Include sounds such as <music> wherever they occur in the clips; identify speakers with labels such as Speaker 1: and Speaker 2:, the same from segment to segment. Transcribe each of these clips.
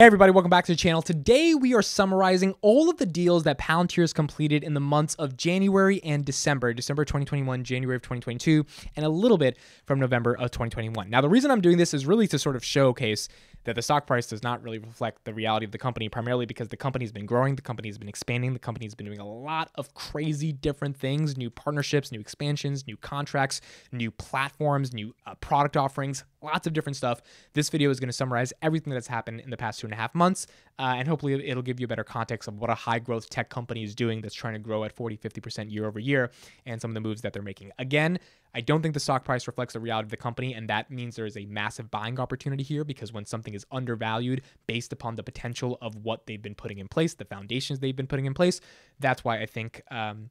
Speaker 1: Hey everybody, welcome back to the channel. Today we are summarizing all of the deals that Palantir has completed in the months of January and December, December 2021, January of 2022, and a little bit from November of 2021. Now the reason I'm doing this is really to sort of showcase that the stock price does not really reflect the reality of the company, primarily because the company's been growing, the company's been expanding, the company's been doing a lot of crazy different things, new partnerships, new expansions, new contracts, new platforms, new uh, product offerings, lots of different stuff. This video is going to summarize everything that's happened in the past two and a half months, uh, and hopefully it'll give you a better context of what a high growth tech company is doing that's trying to grow at 40, 50% year over year, and some of the moves that they're making. Again, I don't think the stock price reflects the reality of the company, and that means there is a massive buying opportunity here because when something is undervalued based upon the potential of what they've been putting in place, the foundations they've been putting in place, that's why I think. Um,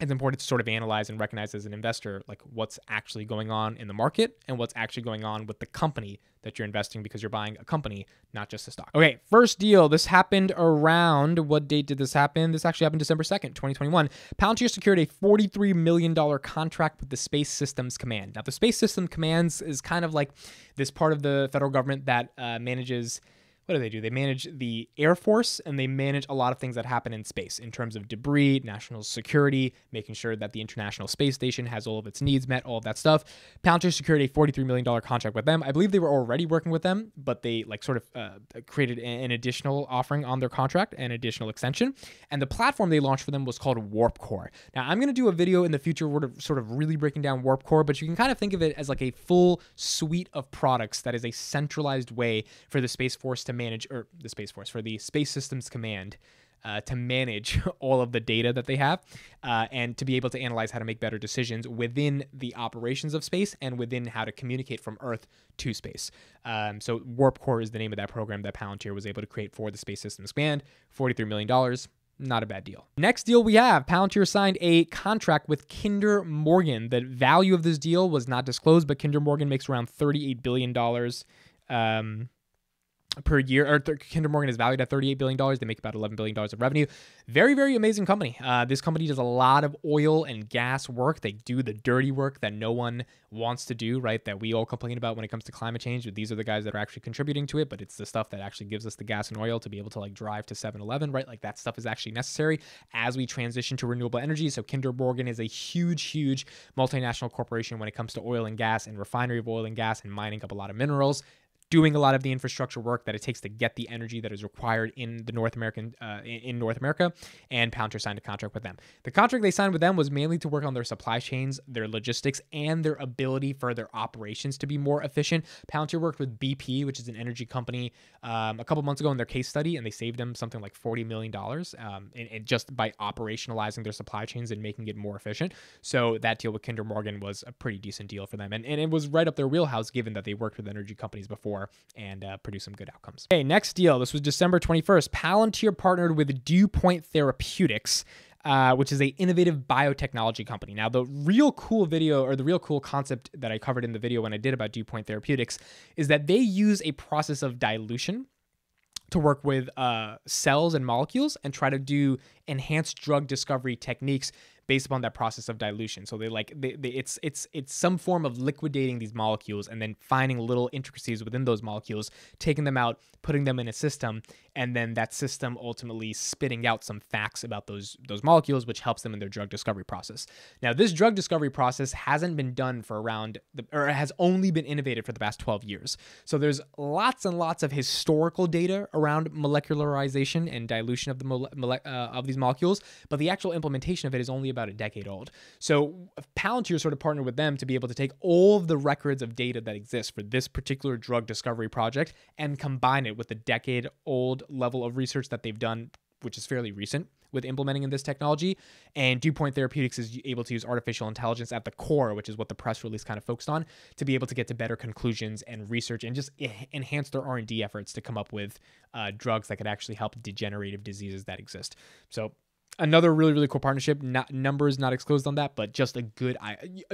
Speaker 1: it's important to sort of analyze and recognize as an investor like what's actually going on in the market and what's actually going on with the company that you're investing because you're buying a company not just a stock. Okay first deal. This happened around what date did this happen? This actually happened december 2nd 2021 palantir secured a $43 million contract with the space systems command. Now the space system commands is kind of like this part of the federal government that uh, manages what do they do? They manage the Air Force and they manage a lot of things that happen in space in terms of debris, national security, making sure that the International Space Station has all of its needs met, all of that stuff. Palantir secured a $43 million contract with them. I believe they were already working with them, but they like sort of uh, created an additional offering on their contract, an additional extension. And the platform they launched for them was called Warp Core. Now, I'm going to do a video in the future where sort of really breaking down Warp Core, but you can kind of think of it as like a full suite of products that is a centralized way for the Space Force to manage, or the Space Force, for the Space Systems Command uh, to manage <laughs> all of the data that they have uh, and to be able to analyze how to make better decisions within the operations of space and within how to communicate from Earth to space. Um, so, Warp Core is the name of that program that Palantir was able to create for the Space Systems Command. $43 million. Not a bad deal. Next deal we have Palantir signed a contract with Kinder Morgan. The value of this deal was not disclosed, but Kinder Morgan makes around $38 billion. Um, per year, or Kinder Morgan is valued at $38 billion. They make about $11 billion of revenue. Very, very amazing company. Uh, this company does a lot of oil and gas work. They do the dirty work that no one wants to do, right? That we all complain about when it comes to climate change. These are the guys that are actually contributing to it, but it's the stuff that actually gives us the gas and oil to be able to like drive to 7 Eleven, right? Like that stuff is actually necessary as we transition to renewable energy. So Kinder Morgan is a huge, huge multinational corporation when it comes to oil and gas and refinery of oil and gas and mining up a lot of minerals doing a lot of the infrastructure work that it takes to get the energy that is required in the North American uh, in North America. And Palantir signed a contract with them. The contract they signed with them was mainly to work on their supply chains, their logistics, and their ability for their operations to be more efficient. Palantir worked with BP, which is an energy company, um, a couple months ago in their case study, and they saved them something like forty million dollars, um, and, just by operationalizing their supply chains and making it more efficient. So that deal with Kinder Morgan was a pretty decent deal for them, and, and it was right up their wheelhouse, given that they worked with energy companies before and uh, produce some good outcomes. Okay, next deal. This was December 21st. Palantir partnered with Dewpoint Therapeutics. Uh, which is a innovative biotechnology company. Now, the real cool video or the real cool concept that I covered in the video when I did about Dewpoint Therapeutics is that they use a process of dilution to work with uh, cells and molecules and try to do enhanced drug discovery techniques based upon that process of dilution. So they like they, they, it's it's it's some form of liquidating these molecules and then finding little intricacies within those molecules, taking them out, putting them in a system, and then that system ultimately spitting out some facts about those those molecules, which helps them in their drug discovery process. Now, this drug discovery process hasn't been done for around the, or has only been innovated for the past 12 years. So there's lots and lots of historical data around molecularization and dilution of the mole, uh, of these molecules, but the actual implementation of it is only about a decade old. So Palantir sort of partnered with them to be able to take all of the records of data that exist for this particular drug discovery project and combine it with the decade old level of research that they've done which is fairly recent with implementing in this technology. And Dewpoint Therapeutics is able to use artificial intelligence at the core, which is what the press release kind of focused on, to be able to get to better conclusions and research and just enhance their R&D efforts to come up with uh, drugs that could actually help degenerative diseases that exist. So another really really cool partnership. Not numbers not excluded on that but just a good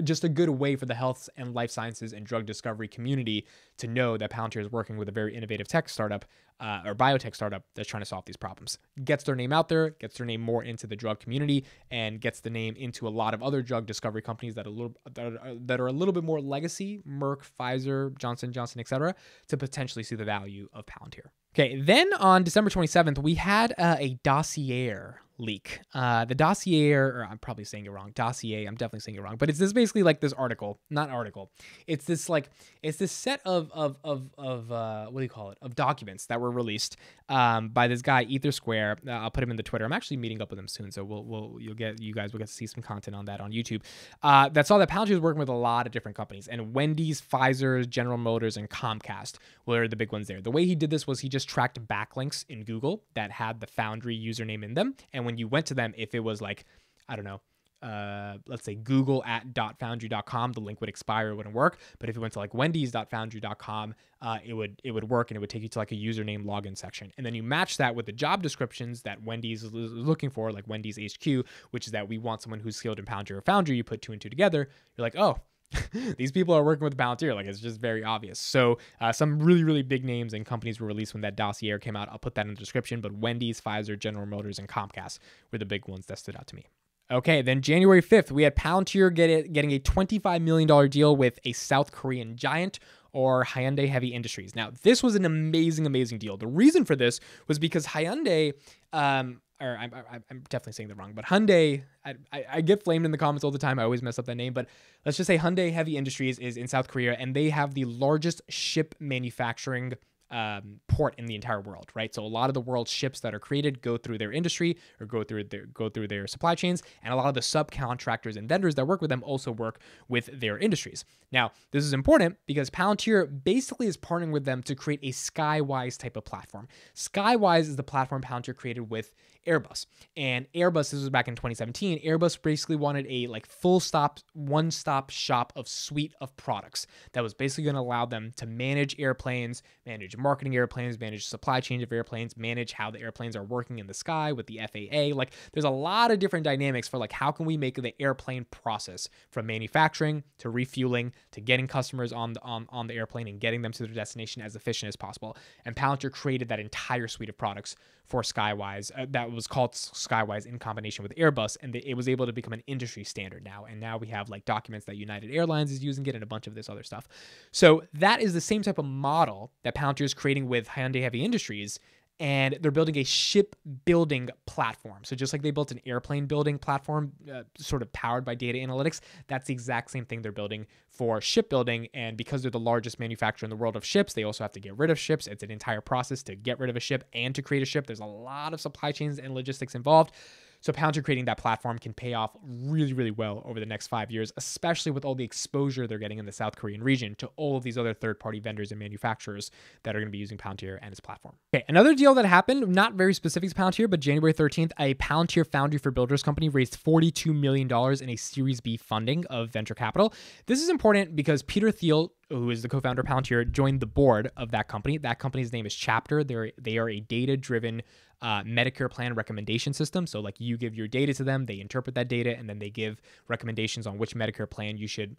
Speaker 1: just a good way for the health and life sciences and drug discovery community to know that palantir is working with a very innovative tech startup uh, or biotech startup that's trying to solve these problems. Gets their name out there gets their name more into the drug community and gets the name into a lot of other drug discovery companies that are a little that are, that are a little bit more legacy merck pfizer johnson johnson etc to potentially see the value of palantir. Okay, then on December 27th, we had uh, a dossier leak. Uh, the dossier, or I'm probably saying it wrong. Dossier, I'm definitely saying it wrong, but it's this basically like this article, not article. It's this like it's this set of of of of uh, what do you call it? Of documents that were released um, by this guy Ether Square. Uh, I'll put him in the Twitter. I'm actually meeting up with him soon, so we'll we'll you'll get you guys will get to see some content on that on YouTube. Uh, that saw that Palantir was working with a lot of different companies, and Wendy's, Pfizer, General Motors, and Comcast were the big ones there. The way he did this was he just tracked backlinks in Google that had the Foundry username in them, and when you went to them, if it was like I don't know uh, let's say Google at .foundry.com, the link would expire, it wouldn't work. But if it went to like Wendy's.foundry.com, uh, it would it would work and it would take you to like a username login section. And then you match that with the job descriptions that Wendy's is looking for, like Wendy's HQ, which is that we want someone who's skilled in Palantir or Foundry. You put two and two together, you're like, oh, <laughs> these people are working with Palantir. Like it's just very obvious. So uh, some really, really big names and companies were released when that dossier came out. I'll put that in the description. But Wendy's, Pfizer, General Motors, and Comcast were the big ones that stood out to me. Okay, then January 5th, we had Palantir get it, getting a $25 million deal with a South Korean giant or Hyundai Heavy Industries. Now, this was an amazing, amazing deal. The reason for this was because Hyundai, um, or I'm, I'm, definitely saying the wrong, but Hyundai, I, I, I, get flamed in the comments all the time. I always mess up that name, but let's just say Hyundai Heavy Industries is in South Korea and they have the largest ship manufacturing um, port in the entire world, right? So a lot of the world's ships that are created go through their industry or go through their go through their supply chains, and a lot of the subcontractors and vendors that work with them also work with their industries. Now, this is important because Palantir basically is partnering with them to create a Skywise type of platform. Skywise is the platform Palantir created with Airbus. And Airbus, this was back in 2017, Airbus basically wanted a like full stop, one stop shop of suite of products that was basically going to allow them to manage airplanes, manage marketing airplanes, manage supply chain of airplanes, manage how the airplanes are working in the sky with the FAA. Like there's a lot of different dynamics for like how can we make the airplane process from manufacturing to refueling to getting customers on the on, on the airplane and getting them to their destination as efficient as possible. And Palantir created that entire suite of products for Skywise uh, that was called Skywise in combination with Airbus, and it was able to become an industry standard now. And now we have like documents that United Airlines is using it and a bunch of this other stuff. So that is the same type of model that Palantir is creating with Hyundai Heavy Industries and they're building a ship building platform. So just like they built an airplane building platform, uh, sort of powered by data analytics, that's the exact same thing they're building for shipbuilding. And because they're the largest manufacturer in the world of ships, they also have to get rid of ships. It's an entire process to get rid of a ship and to create a ship. There's a lot of supply chains and logistics involved. So Palantir creating that platform can pay off really, really well over the next five years, especially with all the exposure they're getting in the South Korean region to all of these other third-party vendors and manufacturers that are going to be using Palantir and its platform. Okay, another deal that happened, not very specific to Palantir, but January 13th, a Palantir Foundry for Builders company raised $42 million in a Series B funding of venture capital. This is important because Peter Thiel who is the co-founder of Palantir, joined the board of that company. That company's name is Chapter. They're they are a data-driven uh, Medicare plan recommendation system. So like you give your data to them, they interpret that data, and then they give recommendations on which Medicare plan you should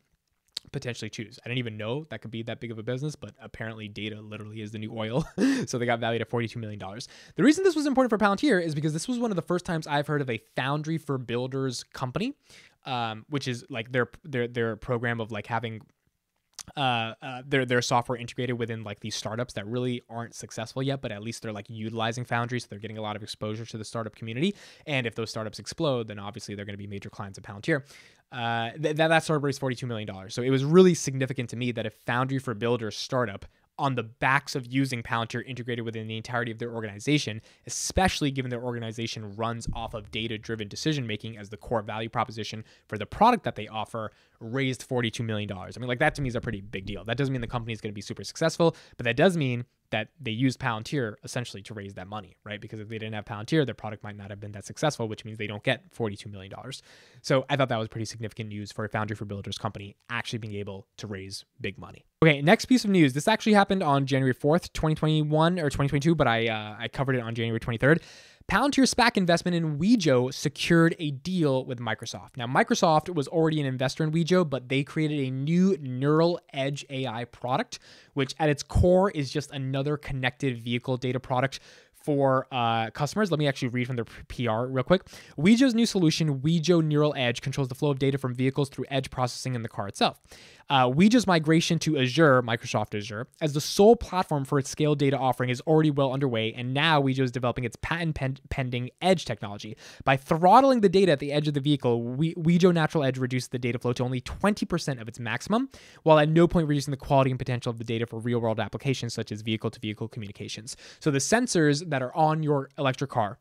Speaker 1: potentially choose. I didn't even know that could be that big of a business, but apparently data literally is the new oil. <laughs> so they got valued at $42 million. The reason this was important for Palantir is because this was one of the first times I've heard of a foundry for builders company, um, which is like their their their program of like having uh, uh, their their software integrated within like these startups that really aren't successful yet, but at least they're like utilizing Foundry, so they're getting a lot of exposure to the startup community. And if those startups explode, then obviously they're going to be major clients of Palantir. Uh, th- that that startup raised forty two million dollars, so it was really significant to me that a Foundry for Builders startup on the backs of using Palantir integrated within the entirety of their organization, especially given their organization runs off of data driven decision making as the core value proposition for the product that they offer, raised $42 million. I mean, like that to me is a pretty big deal. That doesn't mean the company is going to be super successful, but that does mean that they used Palantir essentially to raise that money, right? Because if they didn't have Palantir, their product might not have been that successful, which means they don't get $42 million. So I thought that was pretty significant news for a Foundry for Builders company actually being able to raise big money. Okay, next piece of news. This actually happened on January 4th, 2021 or 2022, but I uh, I covered it on January 23rd. Palantir's SPAC investment in Wejo secured a deal with Microsoft. Now, Microsoft was already an investor in Wejo, but they created a new Neural Edge AI product, which at its core is just another connected vehicle data product for uh, customers. Let me actually read from their PR real quick. Wejo's new solution, Wejo Neural Edge, controls the flow of data from vehicles through edge processing in the car itself. Uh, Wejo's migration to Azure, Microsoft Azure, as the sole platform for its scale data offering is already well underway, and now Wejo is developing its patent pen- pending edge technology. By throttling the data at the edge of the vehicle, we- Wejo Neural Edge reduces the data flow to only 20% of its maximum, while at no point reducing the quality and potential of the data for real world applications such as vehicle to vehicle communications. So the sensors that are on your electric car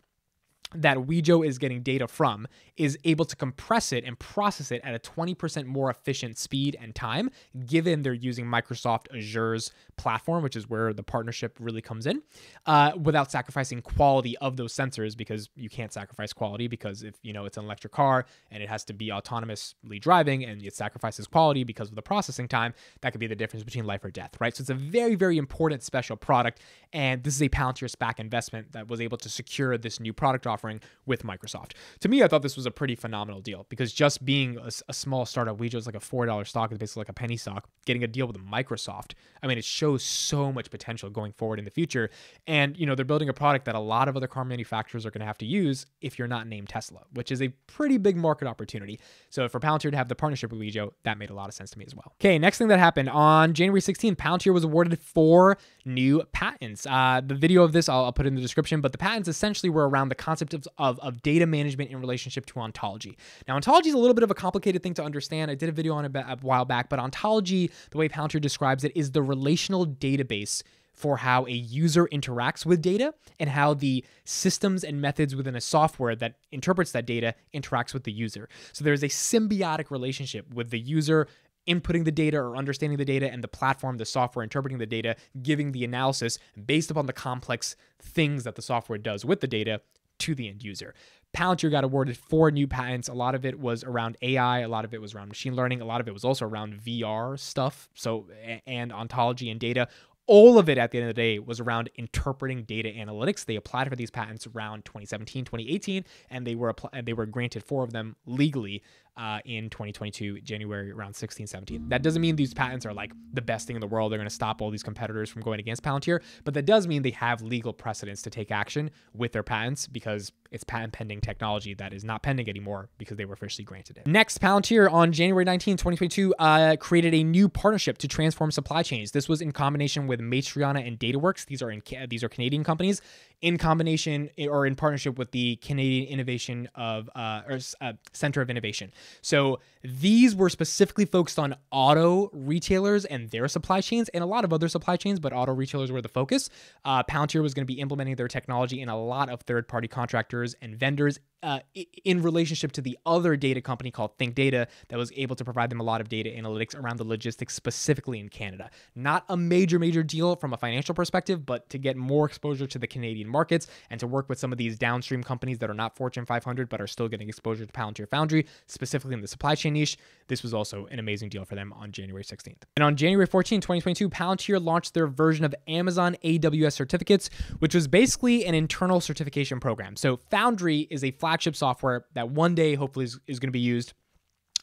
Speaker 1: that Wejo is getting data from is able to compress it and process it at a 20% more efficient speed and time, given they're using Microsoft Azure's platform, which is where the partnership really comes in, uh, without sacrificing quality of those sensors because you can't sacrifice quality because if you know it's an electric car and it has to be autonomously driving and it sacrifices quality because of the processing time, that could be the difference between life or death, right? So it's a very, very important special product. And this is a Palantir SPAC investment that was able to secure this new product offering with Microsoft. To me, I thought this was a pretty phenomenal deal because just being a, a small startup, Wejo is like a $4 stock, is basically like a penny stock, getting a deal with Microsoft. I mean, it shows so much potential going forward in the future. And, you know, they're building a product that a lot of other car manufacturers are going to have to use if you're not named Tesla, which is a pretty big market opportunity. So for Palantir to have the partnership with Wejo, that made a lot of sense to me as well. Okay, next thing that happened on January 16th, Palantir was awarded four new patents. Uh, the video of this I'll, I'll, put in the description, but the patents essentially were around the concept of, of, of data management in relationship to ontology. Now, ontology is a little bit of a complicated thing to understand. I did a video on it a while back, but ontology, the way Palantir describes it, is the relational database for how a user interacts with data and how the systems and methods within a software that interprets that data interacts with the user. So there's a symbiotic relationship with the user inputting the data or understanding the data and the platform, the software interpreting the data, giving the analysis based upon the complex things that the software does with the data to the end user. Palantir got awarded four new patents. A lot of it was around AI, a lot of it was around machine learning, a lot of it was also around VR stuff. So, and ontology and data all of it at the end of the day was around interpreting data analytics. They applied for these patents around 2017, 2018, and they were they were granted four of them legally uh, in 2022, January around 16, 17. That doesn't mean these patents are like the best thing in the world. They're going to stop all these competitors from going against Palantir, but that does mean they have legal precedence to take action with their patents because it's patent pending technology that is not pending anymore because they were officially granted it. Next, Palantir on January 19, 2022, uh, created a new partnership to transform supply chains. This was in combination with Matriana and DataWorks. These are in these are Canadian companies in combination or in partnership with the Canadian Innovation of uh, or uh, Center of Innovation. So these were specifically focused on auto retailers and their supply chains, and a lot of other supply chains, but auto retailers were the focus. Uh, Palantir was going to be implementing their technology in a lot of third-party contractors and vendors uh, in relationship to the other data company called Think Data that was able to provide them a lot of data analytics around the logistics specifically in Canada. Not a major, major deal from a financial perspective, but to get more exposure to the Canadian markets and to work with some of these downstream companies that are not Fortune 500 but are still getting exposure to Palantir Foundry, specifically in the supply chain niche, this was also an amazing deal for them on January 16th. And on January 14, 2022, Palantir launched their version of Amazon AWS certificates, which was basically an internal certification program. So Foundry is a flash flagship software that one day hopefully is, is going to be used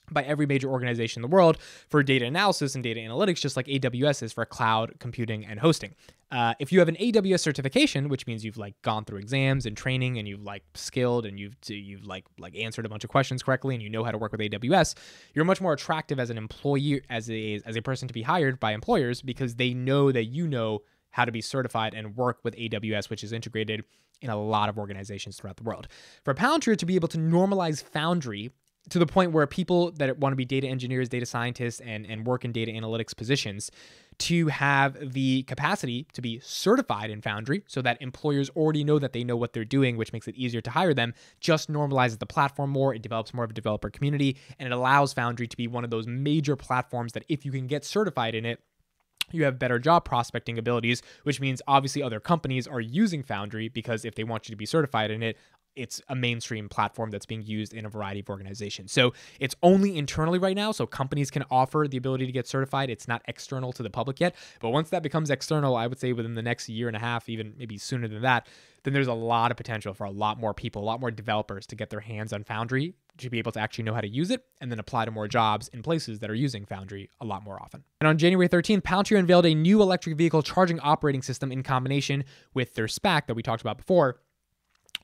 Speaker 1: by every major organization in the world for data analysis and data analytics, just like AWS is for cloud computing and hosting. Uh, if you have an AWS certification, which means you've like gone through exams and training and you've like skilled and you've you've like like answered a bunch of questions correctly and you know how to work with AWS, you're much more attractive as an employee as a as a person to be hired by employers because they know that you know how to be certified and work with AWS, which is integrated in a lot of organizations throughout the world. For Palantir to be able to normalize Foundry to the point where people that want to be data engineers, data scientists, and, and work in data analytics positions to have the capacity to be certified in Foundry so that employers already know that they know what they're doing, which makes it easier to hire them, just normalizes the platform more. It develops more of a developer community, and it allows Foundry to be one of those major platforms that if you can get certified in it, you have better job prospecting abilities, which means obviously other companies are using Foundry because if they want you to be certified in it, it's a mainstream platform that's being used in a variety of organizations. So it's only internally right now. So companies can offer the ability to get certified. It's not external to the public yet. But once that becomes external, I would say within the next year and a half, even maybe sooner than that, then there's a lot of potential for a lot more people, a lot more developers to get their hands on Foundry to be able to actually know how to use it and then apply to more jobs in places that are using Foundry a lot more often. And on January 13th, Palantir unveiled a new electric vehicle charging operating system in combination with their SPAC that we talked about before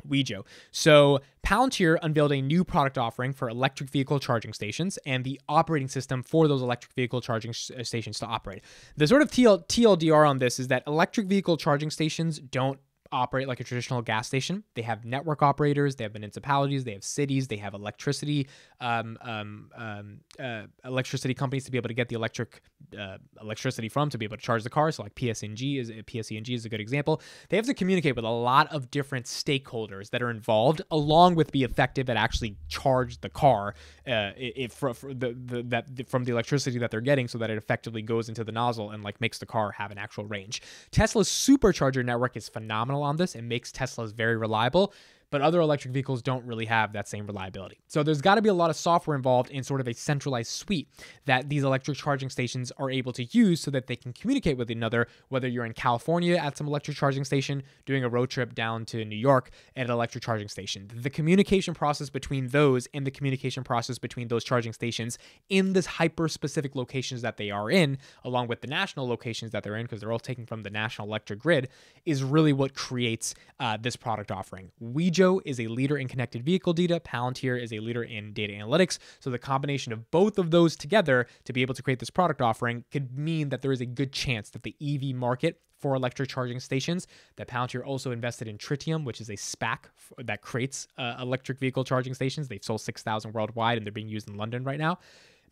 Speaker 1: Wejo. So Palantir unveiled a new product offering for electric vehicle charging stations and the operating system for those electric vehicle charging uh, stations to operate. The sort of TL- TLDR on this is that electric vehicle charging stations don't operate like a traditional gas station. They have network operators, they have municipalities, they have cities, they have electricity, um, um, um, uh, electricity companies to be able to get the electric uh, electricity from to be able to charge the car. So like PSNG is PSENG is a good example. They have to communicate with a lot of different stakeholders that are involved, along with be effective at actually charge the car uh, if for, for the, the that from the electricity that they're getting, so that it effectively goes into the nozzle and like makes the car have an actual range. Tesla's supercharger network is phenomenal on this. It makes Teslas very reliable but other electric vehicles don't really have that same reliability. So there's got to be a lot of software involved in sort of a centralized suite that these electric charging stations are able to use so that they can communicate with another, whether you're in California at some electric charging station, doing a road trip down to New York at an electric charging station. The communication process between those and the communication process between those charging stations in this hyper specific locations that they are in, along with the national locations that they're in, because they're all taken from the national electric grid, is really what creates uh, this product offering. We Wejo is a leader in connected vehicle data. Palantir is a leader in data analytics. So the combination of both of those together to be able to create this product offering could mean that there is a good chance that the EV market for electric charging stations. That Palantir also invested in Tritium, which is a SPAC that creates uh, electric vehicle charging stations. They've sold 6,000 worldwide and they're being used in London right now.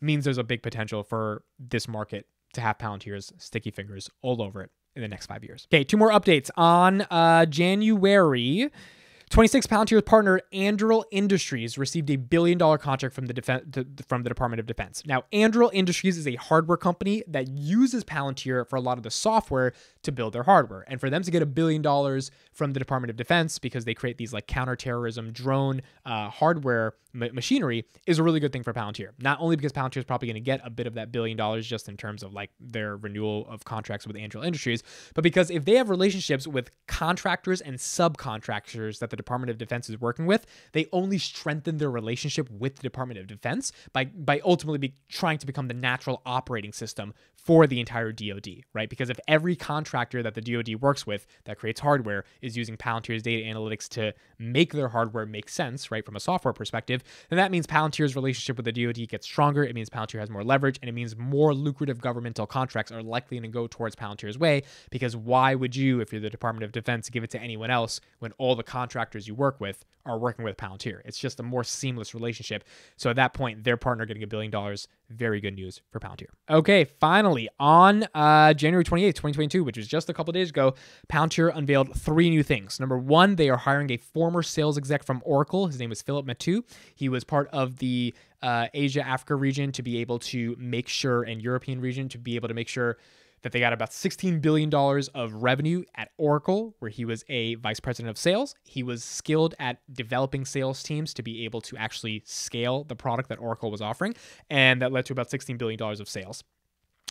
Speaker 1: Means there's a big potential for this market to have Palantir's sticky fingers all over it in the next five years. Okay, two more updates on uh, January. 26 Palantir's partner Anduril Industries received a billion dollar contract from the Defen- from the Department of Defense. Now, Anduril Industries is a hardware company that uses Palantir for a lot of the software to build their hardware. And for them to get a billion dollars from the Department of Defense because they create these like counterterrorism drone uh, hardware ma- machinery is a really good thing for Palantir. Not only because Palantir is probably going to get a bit of that billion dollars just in terms of like their renewal of contracts with Anduril Industries, but because if they have relationships with contractors and subcontractors that the Department of Defense is working with, they only strengthen their relationship with the Department of Defense by by ultimately be trying to become the natural operating system for the entire DoD, right? Because if every contractor that the DoD works with that creates hardware is using Palantir's data analytics to make their hardware make sense, right, from a software perspective, then that means Palantir's relationship with the DoD gets stronger. It means Palantir has more leverage, and it means more lucrative governmental contracts are likely to go towards Palantir's way. Because why would you, if you're the Department of Defense, give it to anyone else when all the contractors you work with are working with Palantir? It's just a more seamless relationship. So at that point, their partner getting a billion dollars very good news for Palantir. Okay, finally, on uh, January 28th, 2022, which was just a couple days ago, Palantir unveiled three new things. Number one, they are hiring a former sales exec from Oracle. His name is Philip Matu. He was part of the uh, Asia Africa region to be able to make sure, and European region to be able to make sure that they got about $16 billion of revenue at Oracle, where he was a vice president of sales. He was skilled at developing sales teams to be able to actually scale the product that Oracle was offering. And that led to about $16 billion of sales.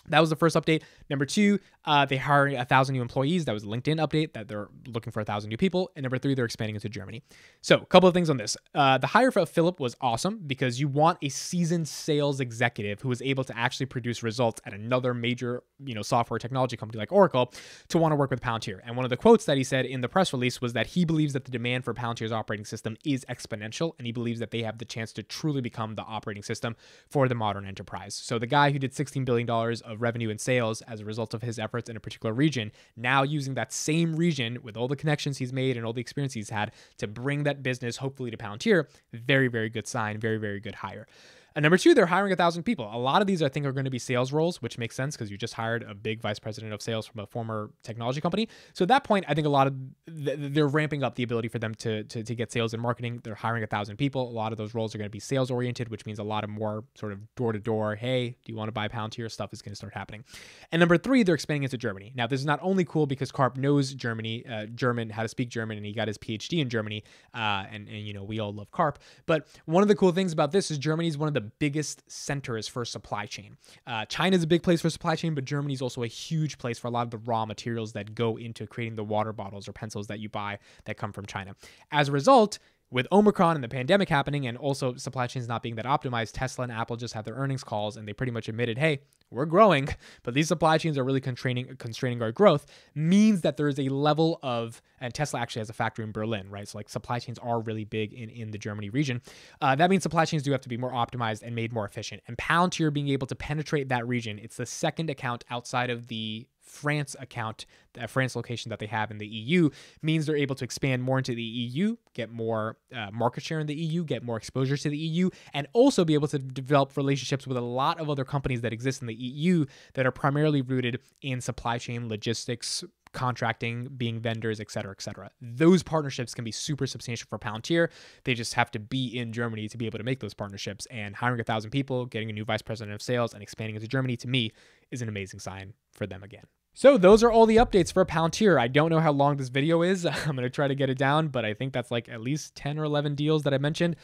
Speaker 1: That was the first update. Number two, uh, they hired a thousand new employees. That was a LinkedIn update that they're looking for a thousand new people. And number three, they're expanding into Germany. So, a couple of things on this. Uh, the hire for Philip was awesome because you want a seasoned sales executive who is able to actually produce results at another major, you know, software technology company like Oracle to want to work with Palantir. And one of the quotes that he said in the press release was that he believes that the demand for Palantir's operating system is exponential, and he believes that they have the chance to truly become the operating system for the modern enterprise. So, the guy who did $16 billion of of revenue and sales as a result of his efforts in a particular region. Now using that same region with all the connections he's made and all the experience he's had to bring that business hopefully to Palantir, very, very good sign, very, very good hire. And number two, they're hiring a thousand people. A lot of these, I think, are going to be sales roles, which makes sense because you just hired a big vice president of sales from a former technology company. So at that point, I think a lot of th- they're ramping up the ability for them to, to to get sales and marketing. They're hiring a thousand people. A lot of those roles are going to be sales oriented, which means a lot of more sort of door to door. Hey, do you want to buy Palantir? Stuff is going to start happening. And number three, they're expanding into Germany. Now, this is not only cool because Karp knows Germany, uh, German, how to speak German, and he got his PhD in Germany. Uh, and and you know we all love Karp. But one of the cool things about this is Germany is one of the biggest centers for supply chain. Uh, China is a big place for supply chain, but Germany is also a huge place for a lot of the raw materials that go into creating the water bottles or pencils that you buy that come from China. As a result, with Omicron and the pandemic happening, and also supply chains not being that optimized, Tesla and Apple just had their earnings calls and they pretty much admitted, hey, we're growing, <laughs> but these supply chains are really constraining constraining our growth, means that there is a level of, and Tesla actually has a factory in Berlin, right? So like supply chains are really big in, in the Germany region. Uh, that means supply chains do have to be more optimized and made more efficient. And Palantir being able to penetrate that region, it's the second account outside of the France account, that France location that they have in the EU, means they're able to expand more into the EU, get more uh, market share in the EU, get more exposure to the EU, and also be able to develop relationships with a lot of other companies that exist in the EU that are primarily rooted in supply chain logistics, contracting, being vendors, et cetera, et cetera. Those partnerships can be super substantial for Palantir. They just have to be in Germany to be able to make those partnerships. And hiring a thousand people, getting a new vice president of sales, and expanding into Germany to me is an amazing sign for them again. So those are all the updates for Palantir. I don't know how long this video is. <laughs> I'm going to try to get it down, but I think that's like at least 10 or 11 deals that I mentioned.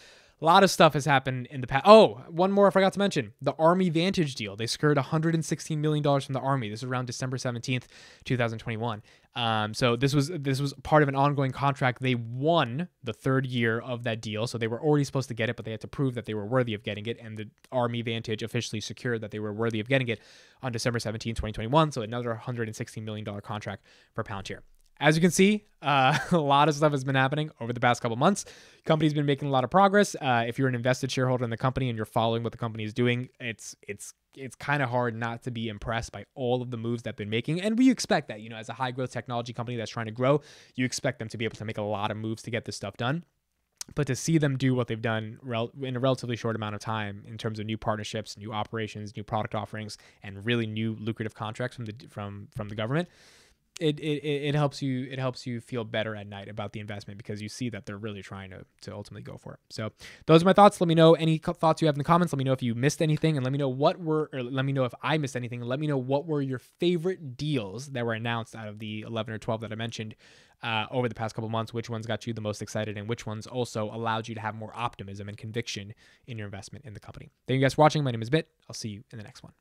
Speaker 1: A lot of stuff has happened in the past. Oh, one more I forgot to mention the Army Vantage deal. They secured $116 million from the Army. This is around December 17th, 2021. Um, so this was this was part of an ongoing contract. They won the third year of that deal, so they were already supposed to get it, but they had to prove that they were worthy of getting it. And the Army Vantage officially secured that they were worthy of getting it on December 17, 2021. So another $116 million contract for Palantir. As you can see, uh, <laughs> a lot of stuff has been happening over the past couple months. Company's been making a lot of progress. Uh, if you're an invested shareholder in the company and you're following what the company is doing, it's it's it's kind of hard not to be impressed by all of the moves that they've been making. And we expect that, you know, as a high growth technology company that's trying to grow, you expect them to be able to make a lot of moves to get this stuff done. But to see them do what they've done rel- in a relatively short amount of time in terms of new partnerships, new operations, new product offerings, and really new lucrative contracts from the from from the government, it, it it helps you it helps you feel better at night about the investment because you see that they're really trying to to ultimately go for it. So those are my thoughts. Let me know any thoughts you have in the comments. Let me know if you missed anything, and let me know what were or let me know if I missed anything. Let me know what were your favorite deals that were announced out of the 11 or 12 that I mentioned uh, over the past couple months. Which ones got you the most excited, and which ones also allowed you to have more optimism and conviction in your investment in the company. Thank you guys for watching. My name is Amit. I'll see you in the next one.